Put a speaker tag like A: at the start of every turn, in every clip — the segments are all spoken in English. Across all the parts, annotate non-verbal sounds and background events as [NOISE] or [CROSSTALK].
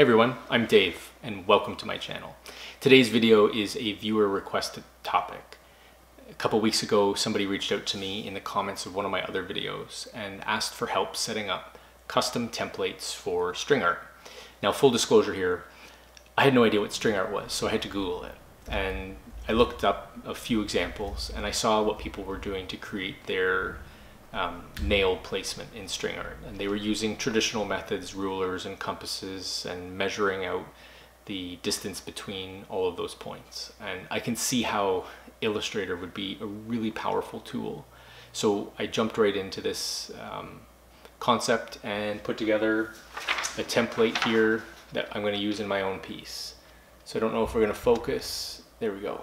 A: Hey everyone, I'm Dave and welcome to my channel. Today's video is a viewer requested topic. A couple weeks ago somebody reached out to me in the comments of one of my other videos and asked for help setting up custom templates for string art. Now full disclosure here, I had no idea what string art was so I had to Google it and I looked up a few examples and I saw what people were doing to create their um, nail placement in string art. And they were using traditional methods, rulers and compasses, and measuring out the distance between all of those points. And I can see how Illustrator would be a really powerful tool. So I jumped right into this um, concept and put together a template here that I'm going to use in my own piece. So I don't know if we're going to focus. There we go.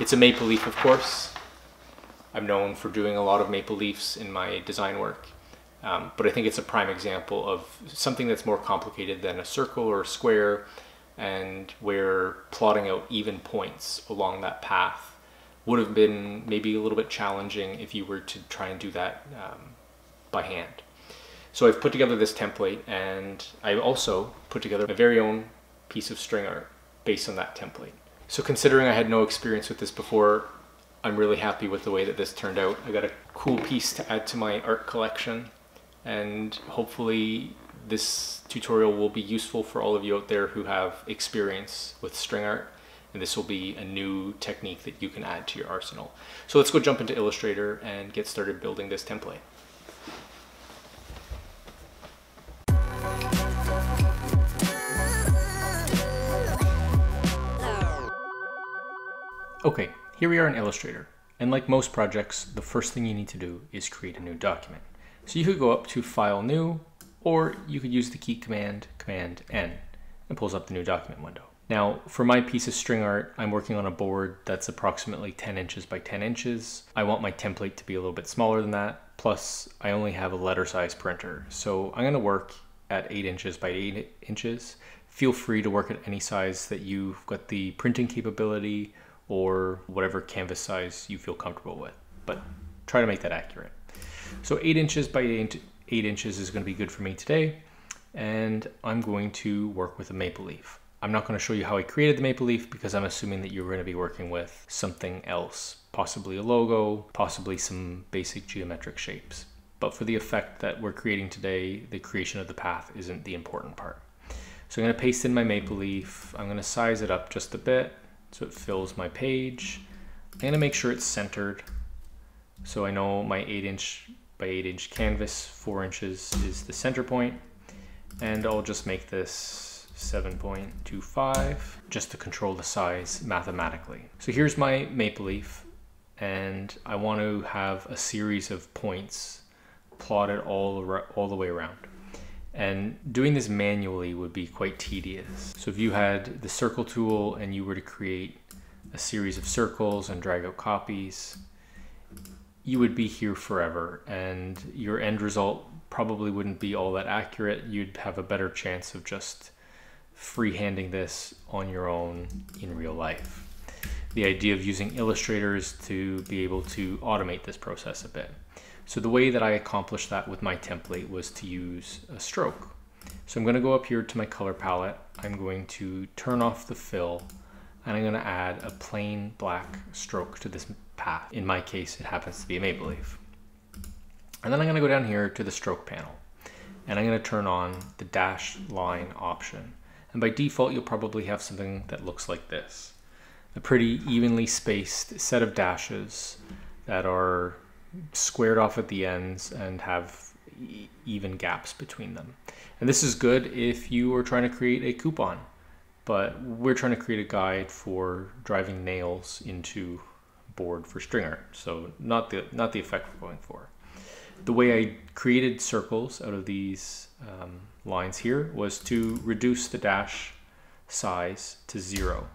A: It's a maple leaf, of course. I'm known for doing a lot of maple leaves in my design work. Um, but I think it's a prime example of something that's more complicated than a circle or a square and where plotting out even points along that path would have been maybe a little bit challenging if you were to try and do that um, by hand. So I've put together this template and I also put together my very own piece of string art based on that template. So considering I had no experience with this before, I'm really happy with the way that this turned out. I got a cool piece to add to my art collection and hopefully this tutorial will be useful for all of you out there who have experience with string art and this will be a new technique that you can add to your arsenal. So let's go jump into Illustrator and get started building this template. Okay, here we are in Illustrator, and like most projects, the first thing you need to do is create a new document. So you could go up to File New, or you could use the key command, Command N, and pulls up the new document window. Now, for my piece of string art, I'm working on a board that's approximately 10 inches by 10 inches. I want my template to be a little bit smaller than that, plus I only have a letter size printer. So I'm gonna work at 8 inches by 8 inches. Feel free to work at any size that you've got the printing capability or whatever canvas size you feel comfortable with, but try to make that accurate. So eight inches by eight, eight inches is gonna be good for me today. And I'm going to work with a maple leaf. I'm not gonna show you how I created the maple leaf because I'm assuming that you're gonna be working with something else, possibly a logo, possibly some basic geometric shapes. But for the effect that we're creating today, the creation of the path isn't the important part. So I'm gonna paste in my maple leaf. I'm gonna size it up just a bit so it fills my page. I'm gonna make sure it's centered. So I know my eight inch by eight inch canvas, four inches is the center point. And I'll just make this 7.25 just to control the size mathematically. So here's my maple leaf and I want to have a series of points plotted all, all the way around. And doing this manually would be quite tedious. So if you had the circle tool and you were to create a series of circles and drag out copies, you would be here forever and your end result probably wouldn't be all that accurate. You'd have a better chance of just freehanding this on your own in real life. The idea of using Illustrator is to be able to automate this process a bit. So the way that I accomplished that with my template was to use a stroke. So I'm going to go up here to my color palette. I'm going to turn off the fill and I'm going to add a plain black stroke to this path. In my case, it happens to be a maple leaf. And then I'm going to go down here to the stroke panel and I'm going to turn on the dash line option. And by default, you'll probably have something that looks like this. A pretty evenly spaced set of dashes that are squared off at the ends and have even gaps between them. And this is good if you are trying to create a coupon, but we're trying to create a guide for driving nails into board for string art. So not the, not the effect we're going for. The way I created circles out of these um, lines here was to reduce the dash size to zero.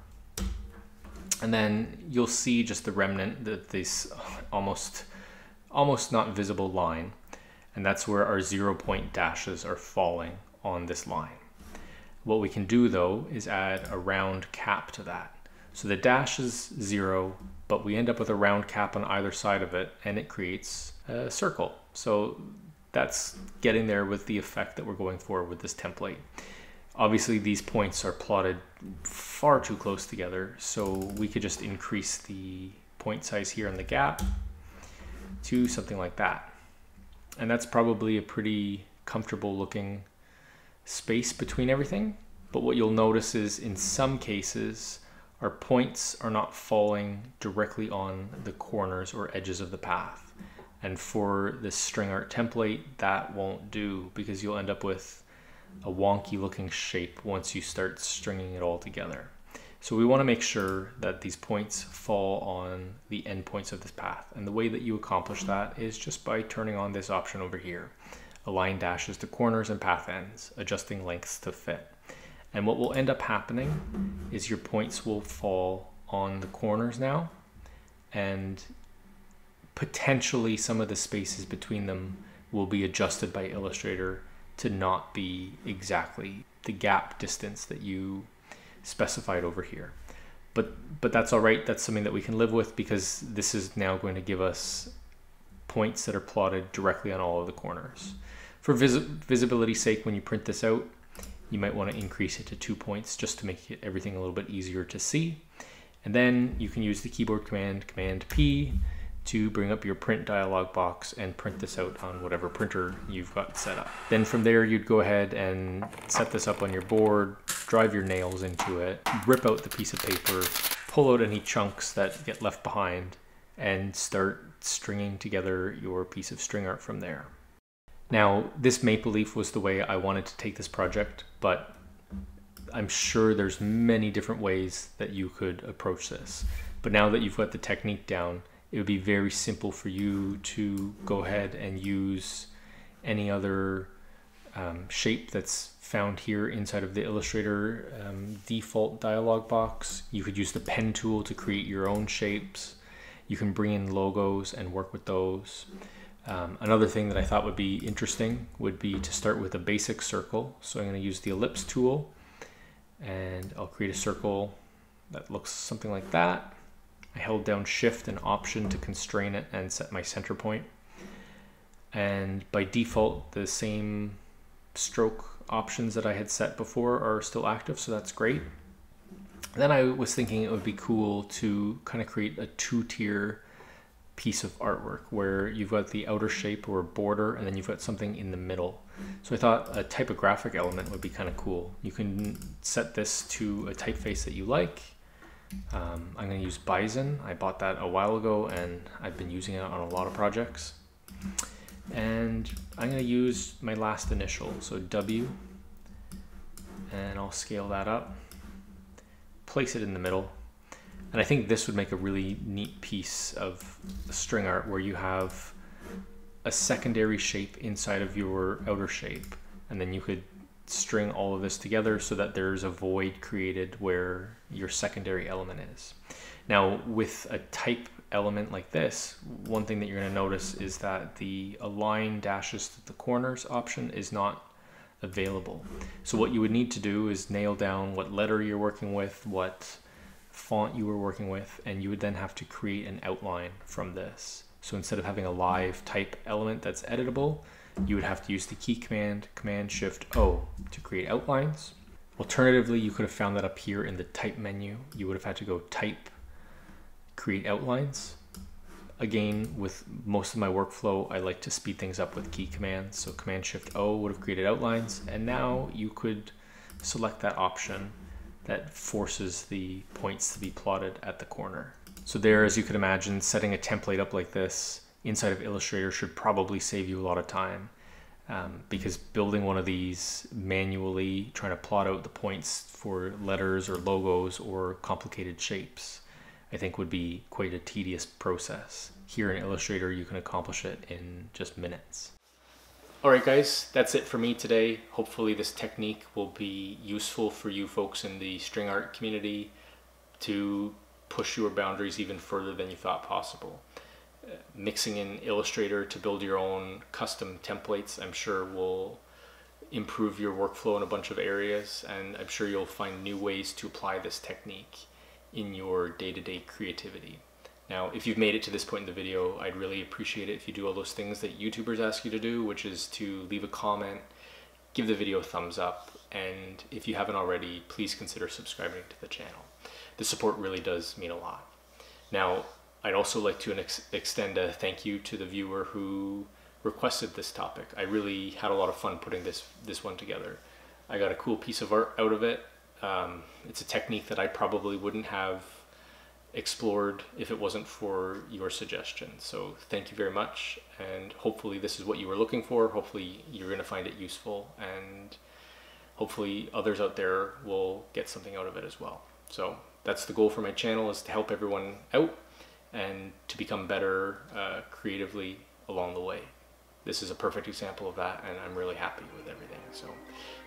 A: And then you'll see just the remnant that this [LAUGHS] almost almost not visible line. And that's where our zero point dashes are falling on this line. What we can do though is add a round cap to that. So the dash is zero, but we end up with a round cap on either side of it and it creates a circle. So that's getting there with the effect that we're going for with this template. Obviously these points are plotted far too close together, so we could just increase the point size here in the gap to something like that. And that's probably a pretty comfortable looking space between everything. But what you'll notice is in some cases, our points are not falling directly on the corners or edges of the path. And for this string art template, that won't do because you'll end up with a wonky looking shape once you start stringing it all together. So we want to make sure that these points fall on the endpoints of this path. And the way that you accomplish that is just by turning on this option over here. Align dashes to corners and path ends, adjusting lengths to fit. And what will end up happening is your points will fall on the corners now and potentially some of the spaces between them will be adjusted by Illustrator to not be exactly the gap distance that you specified over here. But, but that's all right. That's something that we can live with because this is now going to give us points that are plotted directly on all of the corners. For vis visibility's sake, when you print this out, you might want to increase it to two points just to make it, everything a little bit easier to see. And then you can use the keyboard command, Command P, to bring up your print dialog box and print this out on whatever printer you've got set up. Then from there, you'd go ahead and set this up on your board, drive your nails into it, rip out the piece of paper, pull out any chunks that get left behind, and start stringing together your piece of string art from there. Now, this maple leaf was the way I wanted to take this project, but I'm sure there's many different ways that you could approach this. But now that you've got the technique down, it would be very simple for you to go ahead and use any other um, shape that's found here inside of the Illustrator um, default dialog box. You could use the pen tool to create your own shapes. You can bring in logos and work with those. Um, another thing that I thought would be interesting would be to start with a basic circle. So I'm going to use the ellipse tool and I'll create a circle that looks something like that. I held down shift and option to constrain it and set my center point. And by default, the same stroke options that I had set before are still active, so that's great. Then I was thinking it would be cool to kind of create a two-tier piece of artwork where you've got the outer shape or border and then you've got something in the middle. So I thought a typographic element would be kind of cool. You can set this to a typeface that you like. Um, I'm going to use Bison. I bought that a while ago and I've been using it on a lot of projects. And I'm going to use my last initial, so W, and I'll scale that up, place it in the middle, and I think this would make a really neat piece of string art where you have a secondary shape inside of your outer shape. And then you could string all of this together so that there's a void created where your secondary element is. Now with a type element like this, one thing that you're gonna notice is that the align dashes to the corners option is not available. So what you would need to do is nail down what letter you're working with, what font you were working with, and you would then have to create an outline from this. So instead of having a live type element that's editable, you would have to use the key command, Command Shift O to create outlines. Alternatively, you could have found that up here in the type menu. You would have had to go type, create outlines. Again, with most of my workflow, I like to speed things up with key commands. So Command Shift O would have created outlines. And now you could select that option that forces the points to be plotted at the corner. So there, as you can imagine, setting a template up like this inside of Illustrator should probably save you a lot of time um, because building one of these manually, trying to plot out the points for letters or logos or complicated shapes, I think would be quite a tedious process. Here in Illustrator, you can accomplish it in just minutes. Alright guys, that's it for me today. Hopefully this technique will be useful for you folks in the string art community to push your boundaries even further than you thought possible. Mixing in Illustrator to build your own custom templates I'm sure will improve your workflow in a bunch of areas and I'm sure you'll find new ways to apply this technique in your day-to-day -day creativity. Now, if you've made it to this point in the video, I'd really appreciate it if you do all those things that YouTubers ask you to do, which is to leave a comment, give the video a thumbs up, and if you haven't already, please consider subscribing to the channel. The support really does mean a lot. Now, I'd also like to ex extend a thank you to the viewer who requested this topic. I really had a lot of fun putting this this one together. I got a cool piece of art out of it. Um, it's a technique that I probably wouldn't have explored if it wasn't for your suggestion. So thank you very much, and hopefully this is what you were looking for. Hopefully you're going to find it useful, and hopefully others out there will get something out of it as well. So that's the goal for my channel is to help everyone out and to become better uh, creatively along the way. This is a perfect example of that, and I'm really happy with everything. So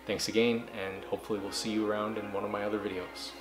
A: thanks again, and hopefully we'll see you around in one of my other videos.